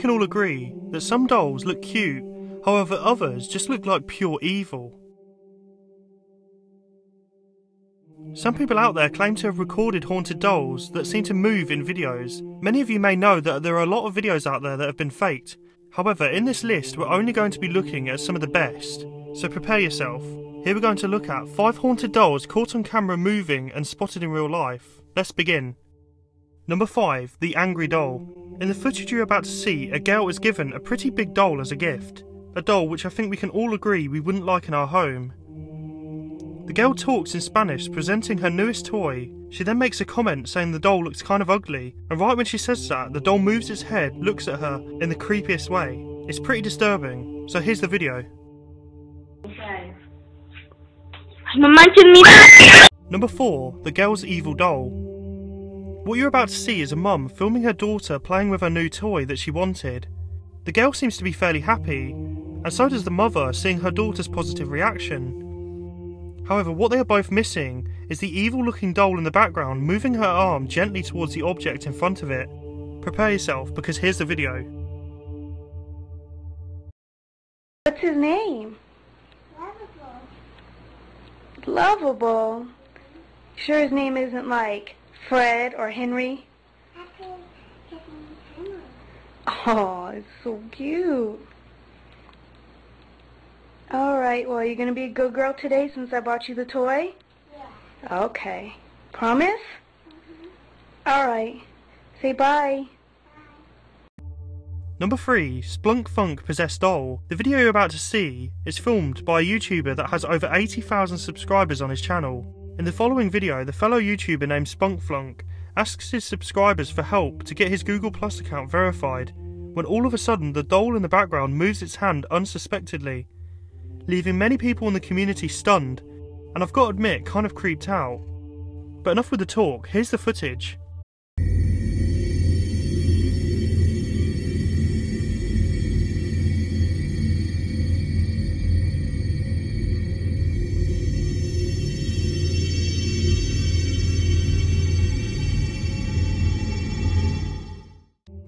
can all agree that some dolls look cute, however, others just look like pure evil. Some people out there claim to have recorded haunted dolls that seem to move in videos. Many of you may know that there are a lot of videos out there that have been faked. However, in this list, we're only going to be looking at some of the best. So prepare yourself. Here we're going to look at 5 haunted dolls caught on camera moving and spotted in real life. Let's begin. Number 5. The Angry Doll. In the footage you're about to see, a girl is given a pretty big doll as a gift. A doll which I think we can all agree we wouldn't like in our home. The girl talks in Spanish, presenting her newest toy. She then makes a comment saying the doll looks kind of ugly, and right when she says that, the doll moves its head, looks at her in the creepiest way. It's pretty disturbing, so here's the video. Number 4. The Girl's Evil Doll. What you're about to see is a mum filming her daughter playing with her new toy that she wanted. The girl seems to be fairly happy, and so does the mother seeing her daughter's positive reaction. However, what they are both missing is the evil looking doll in the background moving her arm gently towards the object in front of it. Prepare yourself because here's the video. What's his name? Lovable. Lovable. Sure his name isn't like Fred or Henry? I think Henry. Oh, it's so cute. Alright, well, you're going to be a good girl today since I bought you the toy? Yeah. Okay. Promise? Mm-hmm. Alright. Say bye. Number 3. SpunkFlunk Possessed Doll. The video you're about to see is filmed by a YouTuber that has over 80,000 subscribers on his channel. In the following video, the fellow YouTuber named Spunkflunk asks his subscribers for help to get his Google Plus account verified, when all of a sudden the doll in the background moves its hand unsuspectedly, leaving many people in the community stunned, and I've got to admit, kind of creeped out. But enough with the talk, here's the footage.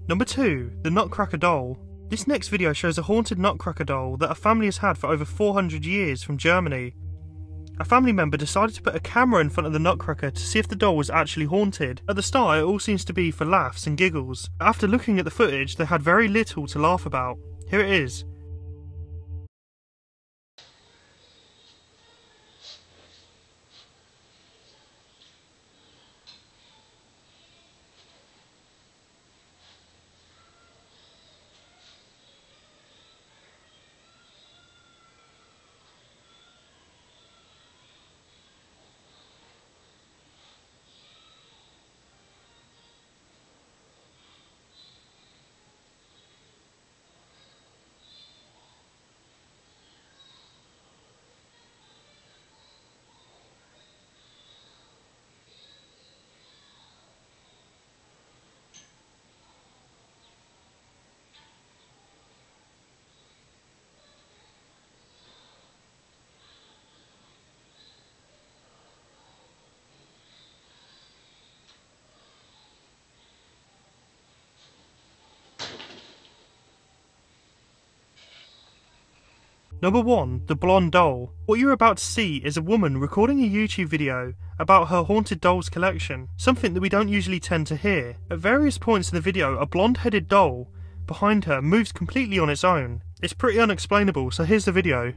Number 2. The Nutcracker Doll. This next video shows a haunted Nutcracker doll that a family has had for over 400 years from Germany. A family member decided to put a camera in front of the Nutcracker to see if the doll was actually haunted. At the start, it all seems to be for laughs and giggles. After looking at the footage, they had very little to laugh about. Here it is. Number 1. The Blonde Doll. What you're about to see is a woman recording a YouTube video about her haunted dolls collection, something that we don't usually tend to hear. At various points in the video, a blonde headed doll behind her moves completely on its own. It's pretty unexplainable, so here's the video.